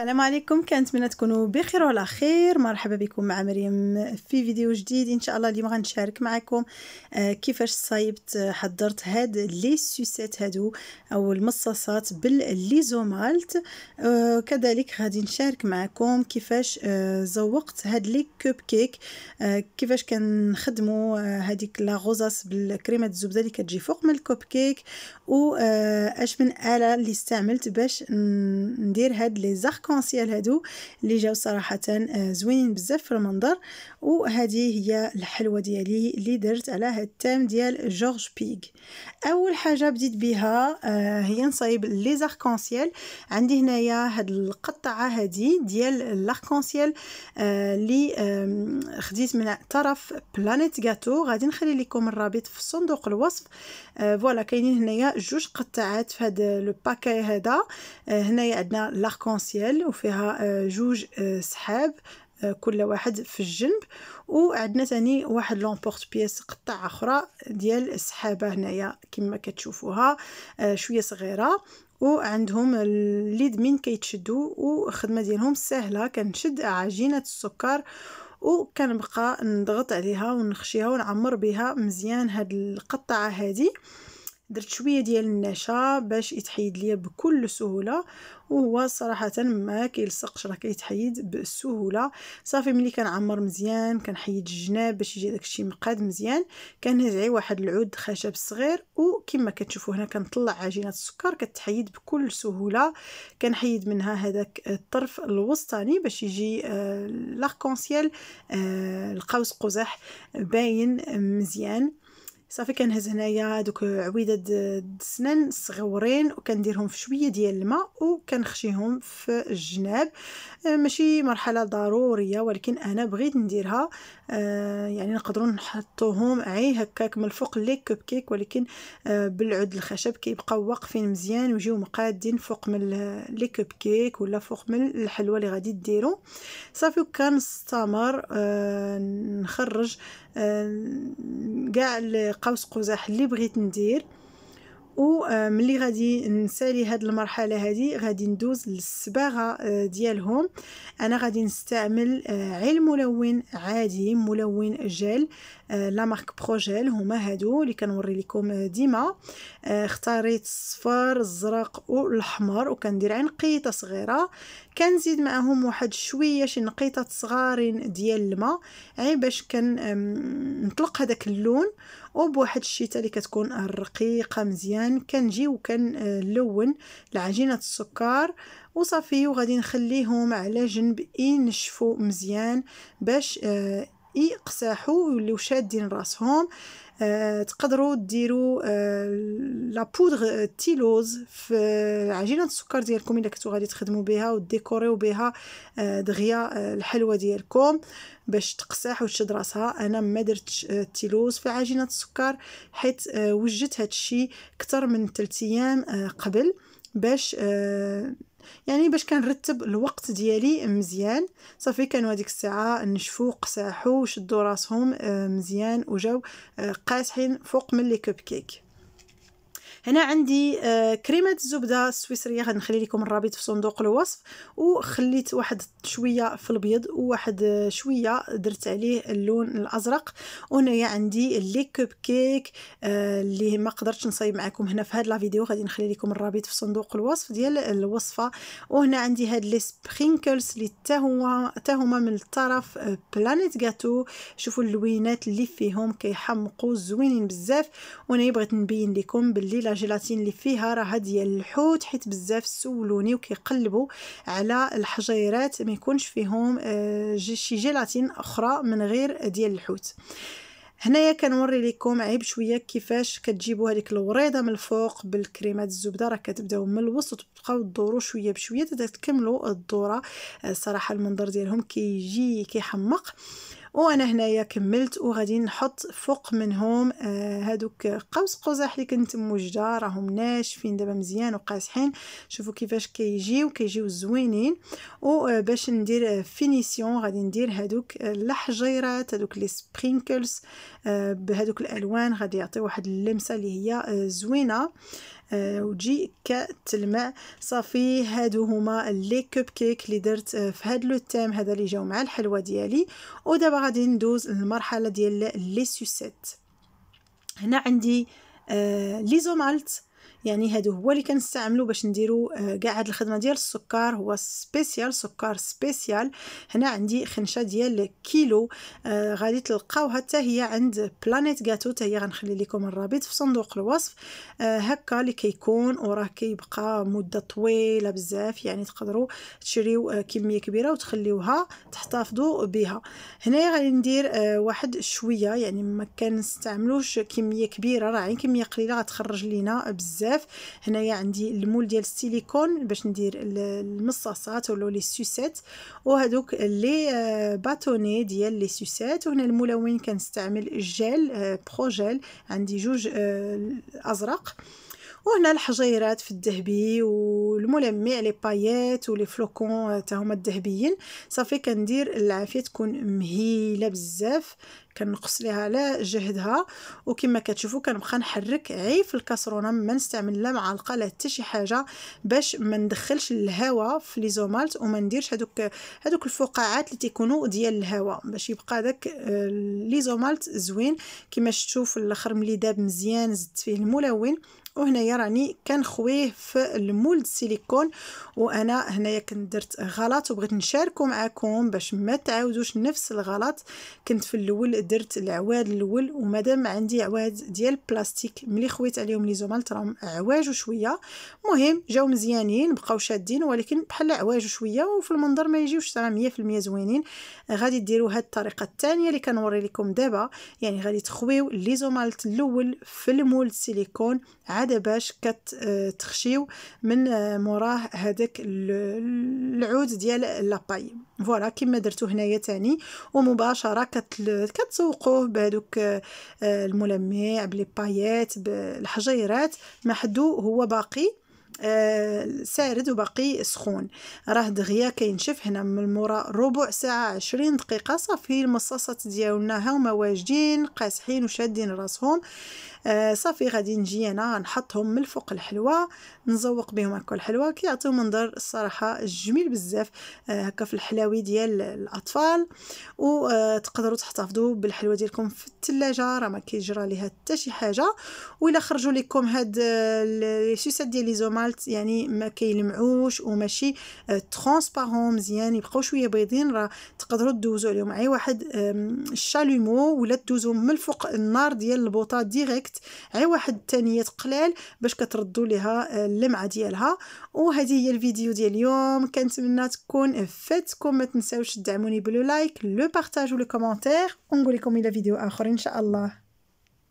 السلام عليكم. كنتمنى تكونوا بخير وعلى خير. مرحبا بكم مع مريم في فيديو جديد. إن شاء الله اليوم غنشارك معكم آه، كيفاش صايبت آه، حضرت هاد les sucettes هادو أو المصاصات بال l'isomalt. آه، كذلك غادي نشارك معكم كيفاش زوقت هاد les cupcakes. كيفاش كنخدموا هذيك la rosace بالكريمه الزبدة اللي كتجي فوق من الكوب كيك. وأش من آلة اللي استعملت باش ندير هاد les arcs l'arc-en-ciel هادو اللي جاو صراحة آه، زوينين بزاف في المنظر. وهذه هي الحلوة ديالي اللي درت على هاد ال thème ديال George Pig. أول حاجة بديت بها آه، هي نصايب les arcs-en-ciel عندي هنايا هاد القطعة هادي ديال l'arc-en-ciel آه، اللي خديت من طرف Planète Gâteau. غادي نخلي لكم الرابط في صندوق الوصف. voilà كاينين هنايا جوج قطعات في هذا le paquet هذا هنايا عندنا l'arc-en-ciel وفيها آه، جوج آه، سحاب آه، كل واحد في الجنب. وعندنا ثاني واحد l'emporte-pièce قطعه أخرى ديال السحابة هنايا كما كتشوفوها شوية صغيرة. وعندهم اليد من كيتشدوا والخدمة ديالهم سهلة كنشد عجينة السكر وكنبقى نضغط عليها ونخشيها ونعمر بها مزيان هاد القطعة هذه درت شوية ديال النشا باش يتحيد ليا بكل سهولة وهو صراحة ما كيلصقش راه كيتحيد بسهولة. صافي ملي كنعمر مزيان كنحيد الجناب باش يجي داكشي مقاد مزيان كنهز واحد العود خشب صغير وكما كتشوفوا هنا كنطلع عجينة السكر كتحيد بكل سهولة. كنحيد منها هذاك الطرف الوسطاني باش يجي آه لاركونسيال آه القوس قزح باين مزيان. صافي كنهز هنايا دوك عويده السنان الصغورين وكنديرهم في شوية ديال الماء وكنخشيهم في الجناب. آه، ماشي مرحلة ضرورية ولكن أنا بغيت نديرها. آه، يعني نقدروا نحطوهم عي هكاك من الفوق les cupcakes ولكن آه، بالعود الخشب كيبقاو واقفين مزيان ويجيو مقادين فوق من les cupcakes ولا فوق من الحلوة اللي غادي ديروا صافي وكنستمر نخرج كاع قوس قزح اللي بغيت ندير. وملي غادي نسالي هاد المرحلة هادي غادي ندوز للصباغة آه، ديالهم. أنا غادي نستعمل آه، عين ملون عادي ملون آه، لا مارك بروجيل هما هادو اللي كنوري لكم ديما. اختاريت الصفر الزرق والاحمر وكندير عين قيطه صغيرة. كنزيد معهم واحد شوية شي نقيطات صغارين ديال الماء عي باش كنطلق هذاك اللون وبواحد الشيته اللي كتكون رقيقة مزيان كنجي وكنلون لعجينة السكر وصافي وغادي نخليهم على جنب ينشفوا مزيان باش آه، يقساحوا ويوليو شادين راسهم. آه، تقدروا ديروا آه، لا بودغ تيلوز في عجينة السكر ديالكم إلا كنتو غادي تخدموا بها وت décorer يو بها آه، دغيا الحلوة ديالكم باش تقساح وتشد راسها. أنا ما درتش ال tylose في عجينة السكر حيت وجدت هادشي أكثر من 3 أيام قبل باش يعني باش كنرتب الوقت ديالي مزيان. صافي كانوا هذيك الساعة نشفوا قساحوا وشدوا راسهم آه، مزيان وجاو آه، قاسحين فوق من les cupcakes. هنا عندي آه، كريمة الزبدة السويسرية. غنخلي لكم الرابط في صندوق الوصف وخليت واحد شوية في الابيض وواحد شوية درت عليه اللون الأزرق. وهنايا عندي les cupcakes آه، اللي ما قدرتش نصايب معكم هنا في هاد la vidéo. غادي نخلي لكم الرابط في صندوق الوصف ديال الوصفة. وهنا عندي هاد les sprinkles اللي حتى هما من الطرف Planète Gâteau. شوفوا اللوينات اللي فيهم كيحمقوا زوينين بزاف. وأنا بغيت نبين لكم باللي لا جيلاتين اللي فيها راه ديال الحوت حيت بزاف سولوني وكيقلبوا على الحجيرات ما يكونش فيهم آه، شي جيلاتين أخرى من غير ديال الحوت. هنايا كنوري لكم عيب شوية كيفاش كتجيبوا هذيك الوريضة من الفوق بالكريمات الزبدة. راه كتبداو من الوسط وتبقاو تدوروا شوية بشوية تكملوا الدورة. الصراحه المنظر ديالهم كيجي كيحمق. وأنا هنايا كملت وغادي نحط فوق منهم آه هادوك قوس قزح اللي كنت موجدة راهم ناشفين دابا مزيان وقاصحين. شوفوا كيفاش كيجيو كيجيو زوينين. وباش ندير finition غادي ندير هادوك الحجيرات هادوك les sprinkles آه بهادوك الألوان. غادي يعطي واحد اللمسة اللي هي آه زوينة. آه وتجي كتلمع. صافي هادو هما les cupcakes اللي درت آه في هاد le thème هذا اللي جاو مع الحلوى ديالي. ودابا غادي ندوز للمرحلة ديال les sucettes. هنا عندي آه l'isomalt يعني هادو هو اللي كنستعملو باش نديرو آه، كاع هاد الخدمة ديال السكر. هو spécial سكر spécial. هنا عندي خنشة ديال كيلو. آه غادي تلقاوها حتى هي عند Planète Gâteau. حتى هي غنخلي لكم الرابط في صندوق الوصف. آه هكا اللي كيكون وراه كيبقى مدة طويلة بزاف. يعني تقدروا تشريو آه كمية كبيرة وتخليوها تحتفظوا بها. هنايا غادي ندير آه واحد شوية. يعني ما كنستعملوش كمية كبيرة. راه كمية قليلة غتخرج لينا بزاف. بزاف. هنايا عندي ال moule ديال السيليكون باش ندير المصاصات ولا les sucettes وهذوك les آه، bâtonnets ديال les sucettes. وهنا الملون كنستعمل؟ الجل آه، ProGel عندي جوج آه، ازرق وهنا الحجيرات في الذهبي والملمع لي بايات ولي فلوكون حتى هما الذهبيين صافي كندير العافية تكون مهيلة بزاف. كنقص ليها على جهدها. وكما كتشوفوا كنبقى نحرك عي في الكاسرونة. ما نستعمل لا معلقة لا حتى شي حاجة باش ما ندخلش الهواء في لي زومالت. وما نديرش هذوك هذوك الفقاعات اللي تيكونوا ديال الهواء باش يبقى داك آه، لي زومالت زوين. كما شفتوا في الأخر ملي داب مزيان زدت فيه الملون. وهنايا راني كنخويه في المولد سيليكون وأنا هنايا كنت درت غلط وبغيت نشاركو معكم باش ما تعاودوش نفس الغلط. كنت في الأول درت العواد الأول ومادام عندي عواد ديال بلاستيك ملي خويت عليهم لي زومالت راهم عواج شوية. مهم جاو مزيانين بقاو شادين ولكن بحال عواج شوية وفي المنظر ما يجيوش راه 100% زوينين. غادي ديروا هاد الطريقة الثانية اللي كنوري لكم دابا. يعني غادي تخويو l'isomalt الأول في ال moule د سيليكون. عاد باش كتخشيو من موراه هذاك العود ديال la paille. voilà كما درتو هنايا تاني. ومباشرة كتسوقوه بهذوك الملمع ب les paillettes بالحجيرات محدو هو باقي. آه سارد وباقي سخون. راه دغيا كينشف هنا من مورا ربع ساعة عشرين دقيقة. صافي المصاصات ديالنا هما واجدين قاصحين وشادين راسهم. آه صافي غادي نجي أنا نحطهم من الفوق الحلوى نزوق بهم هكا الحلوى. كيعطيو منظر الصراحة جميل بزاف. آه هكا في الحلاوي ديال الأطفال. وتقدروا آه تحتفظوا بالحلوى ديالكم في الثلاجه راه ما كيجرى ليها حتى شي حاجة. وإلا خرجوا لكم هاد لي سوسات ديال لي isomalt يعني ما كيلمعوش وماشي transparent مزيان يبقاو شوية بيضين راه تقدروا تدوزوا عليهم. أي واحد ال chalumeau ولا تدوزوا من الفوق النار ديال البوطة direct غير واحد الثانيات قلال باش كتردوا ليها اللمعة ديالها. وهذه هي الفيديو ديال اليوم. كنتمنى تكون فادتكم ما تنساوش تدعموني ب le like le partage و le commentaire. ونقول لكم إلى فيديو آخر إن شاء الله.